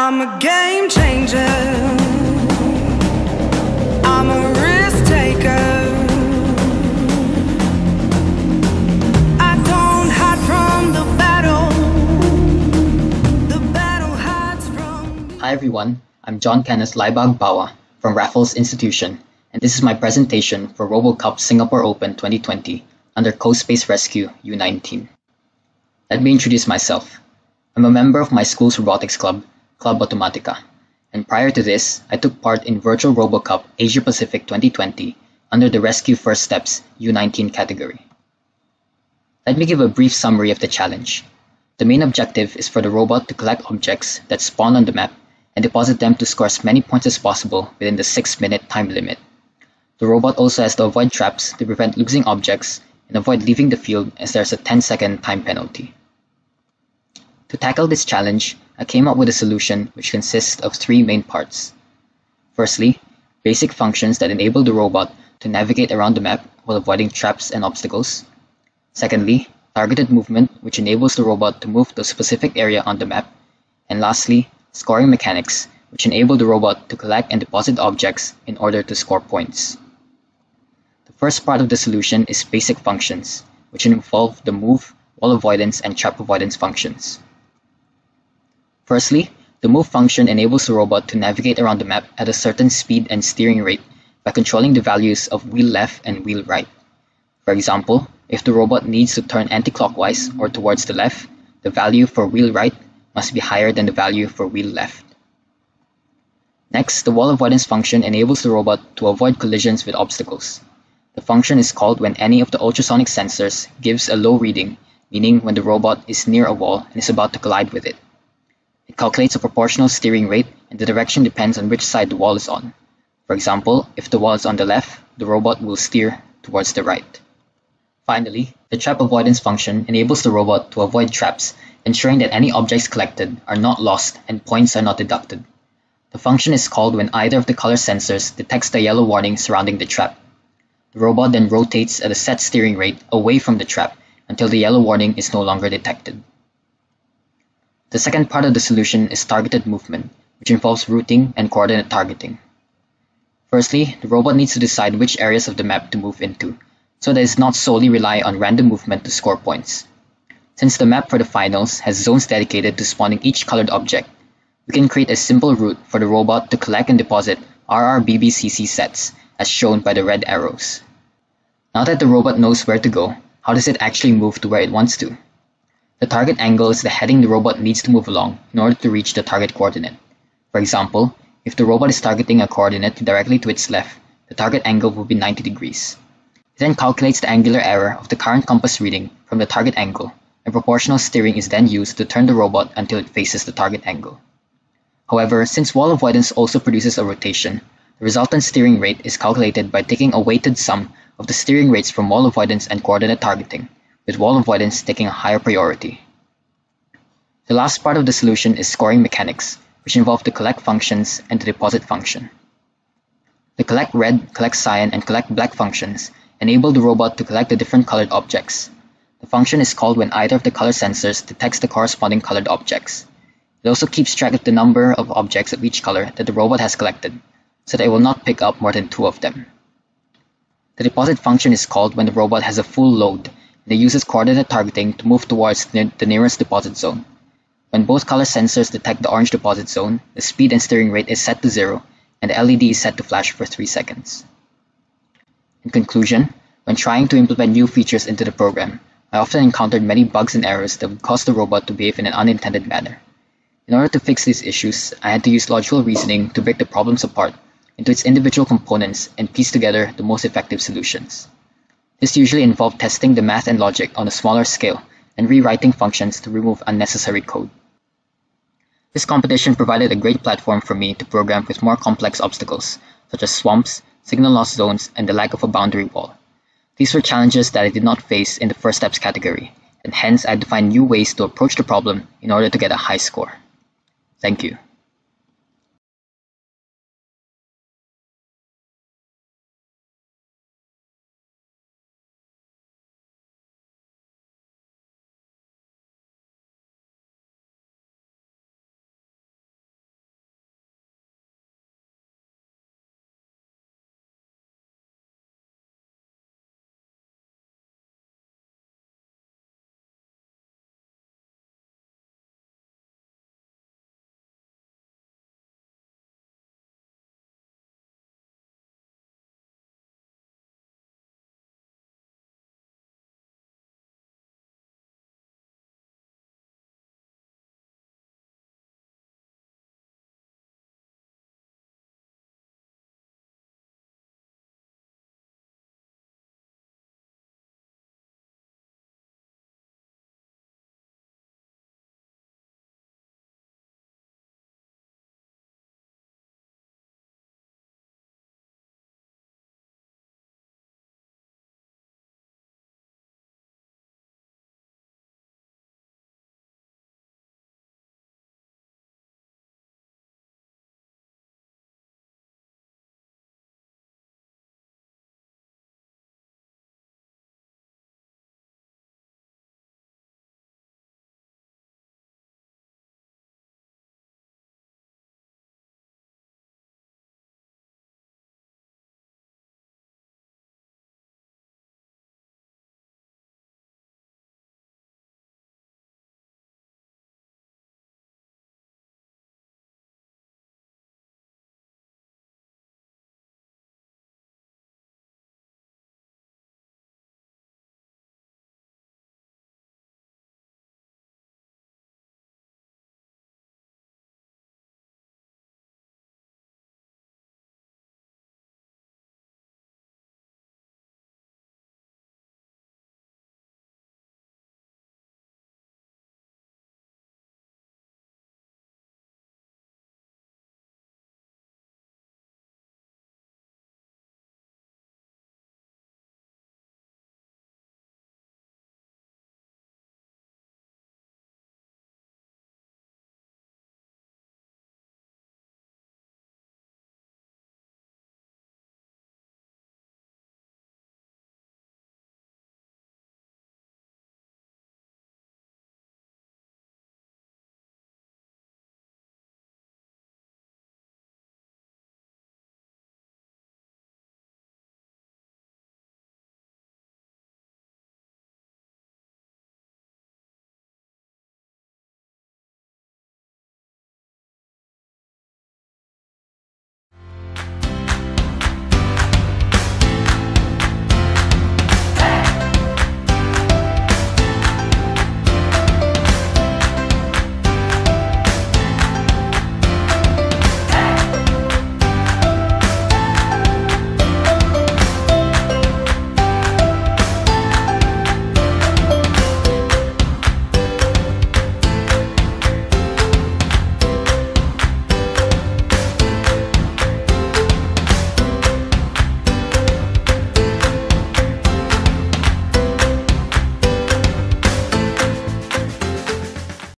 I'm a game changer. I'm a risk taker. I don't hide from the battle. The battle hides from. Hi everyone, I'm John Kenneth Layba Agpaoa from Raffles Institution, and this is my presentation for RoboCup Singapore Open 2020 under CoSpace Rescue U19. Let me introduce myself. I'm a member of my school's robotics club, Club Automatica, and prior to this, I took part in Virtual RoboCup Asia Pacific 2020 under the Rescue First Steps U19 category. Let me give a brief summary of the challenge. The main objective is for the robot to collect objects that spawn on the map and deposit them to score as many points as possible within the 6 minute time limit. The robot also has to avoid traps to prevent losing objects and avoid leaving the field as there's a 10 second time penalty. To tackle this challenge, I came up with a solution which consists of three main parts. Firstly, basic functions that enable the robot to navigate around the map while avoiding traps and obstacles. Secondly, targeted movement which enables the robot to move to a specific area on the map. And lastly, scoring mechanics which enable the robot to collect and deposit objects in order to score points. The first part of the solution is basic functions, which involve the move, wall avoidance, and trap avoidance functions. Firstly, the move function enables the robot to navigate around the map at a certain speed and steering rate by controlling the values of wheel left and wheel right. For example, if the robot needs to turn anti-clockwise or towards the left, the value for wheel right must be higher than the value for wheel left. Next, the wall avoidance function enables the robot to avoid collisions with obstacles. The function is called when any of the ultrasonic sensors gives a low reading, meaning when the robot is near a wall and is about to collide with it. It calculates a proportional steering rate and the direction depends on which side the wall is on. For example, if the wall is on the left, the robot will steer towards the right. Finally, the trap avoidance function enables the robot to avoid traps, ensuring that any objects collected are not lost and points are not deducted. The function is called when either of the color sensors detects the yellow warning surrounding the trap. The robot then rotates at a set steering rate away from the trap until the yellow warning is no longer detected. The second part of the solution is targeted movement, which involves routing and coordinate targeting. Firstly, the robot needs to decide which areas of the map to move into, so that it does not solely rely on random movement to score points. Since the map for the finals has zones dedicated to spawning each colored object, we can create a simple route for the robot to collect and deposit RRBBCC sets, as shown by the red arrows. Now that the robot knows where to go, how does it actually move to where it wants to? The target angle is the heading the robot needs to move along in order to reach the target coordinate. For example, if the robot is targeting a coordinate directly to its left, the target angle will be 90 degrees. It then calculates the angular error of the current compass reading from the target angle, and proportional steering is then used to turn the robot until it faces the target angle. However, since wall avoidance also produces a rotation, the resultant steering rate is calculated by taking a weighted sum of the steering rates from wall avoidance and coordinate targeting with wall avoidance taking a higher priority. The last part of the solution is scoring mechanics, which involve the collect functions and the deposit function. The collect red, collect cyan, and collect black functions enable the robot to collect the different colored objects. The function is called when either of the color sensors detects the corresponding colored objects. It also keeps track of the number of objects of each color that the robot has collected, so that it will not pick up more than two of them. The deposit function is called when the robot has a full load it uses coordinate targeting to move towards the nearest deposit zone. When both color sensors detect the orange deposit zone, the speed and steering rate is set to zero, and the LED is set to flash for 3 seconds. In conclusion, when trying to implement new features into the program, I often encountered many bugs and errors that would cause the robot to behave in an unintended manner. In order to fix these issues, I had to use logical reasoning to break the problems apart into its individual components and piece together the most effective solutions. This usually involved testing the math and logic on a smaller scale and rewriting functions to remove unnecessary code. This competition provided a great platform for me to program with more complex obstacles, such as swamps, signal loss zones, and the lack of a boundary wall. These were challenges that I did not face in the first steps category, and hence I had to find new ways to approach the problem in order to get a high score. Thank you.